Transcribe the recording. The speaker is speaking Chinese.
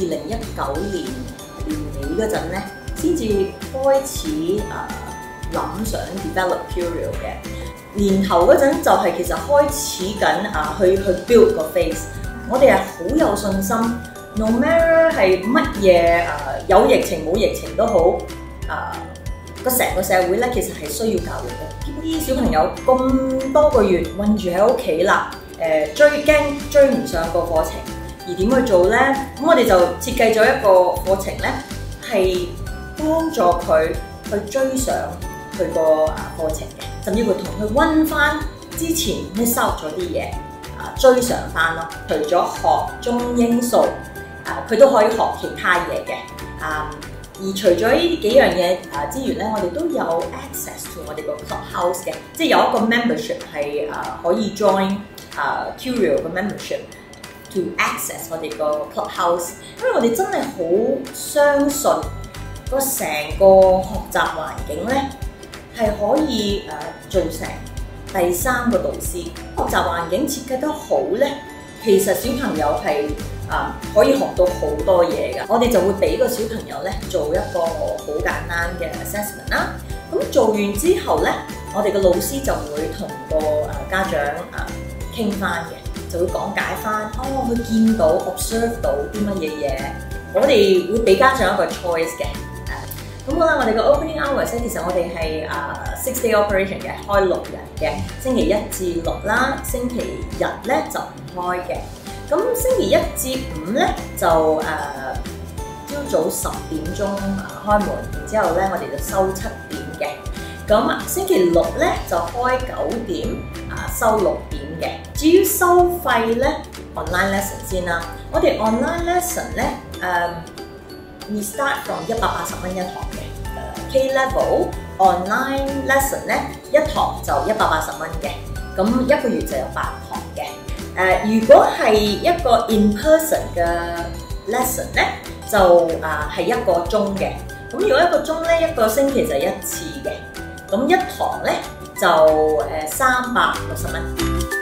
二零一九年年尾嗰陣咧，先至開始誒諗想 develop curial 嘅年後嗰陣就係其實開始緊啊，去去 build 個 face。我哋係好有信心，no matter 係乜嘢誒，有疫情冇疫情都好誒，個成個社會咧其實係需要教育嘅。啲小朋友咁多個月困住喺屋企啦，誒最驚追唔上個課程。而點去做咧？咁我哋就設計咗一個課程咧，係幫助佢去追上佢個啊課程嘅，甚至乎同佢温翻之前 miss out 咗啲嘢啊，追上翻咯。除咗學中英數啊，佢都可以學其他嘢嘅啊。而除咗呢幾樣嘢啊之餘咧，我哋都有 access to 我哋個 clubhouse 嘅，即係有一個 membership 係啊可以 join 啊 Curio 嘅 membership to access 我哋個 clubhouse，因為我哋真係好相信個成個學習環境咧係可以誒、做成第三個導師，學習環境設計得好咧，其實小朋友係。啊，可以學到好多嘢㗎，我哋就會俾個小朋友咧做一個好簡單嘅 assessment 啦。咁做完之後咧，我哋嘅老師就會同個誒家長啊傾翻嘅，就會講解翻，哦，佢見到 observe 到啲乜嘢嘢，我哋會俾家長一個 choice 嘅。咁好啦，我哋個 opening hours 咧，其實我哋係啊 six day operation 嘅，開六日嘅，星期一至六啦，星期日咧就唔開嘅。咁星期一至五咧就誒朝早十點鐘開門，然之後咧我哋就收七點嘅。咁星期六咧就開九點啊收六點嘅。至於收費咧，online lesson 先啦。我哋 online lesson 咧誒，we start from 一百八十蚊一堂嘅。K level online lesson 咧一堂就一百八十蚊嘅，咁一個月就有八堂嘅。誒、如果係一個 in person 嘅 lesson 咧，就啊係、一個鐘嘅。咁如果一個鐘咧，一個星期就一次嘅。咁一堂咧就誒三百六十蚊。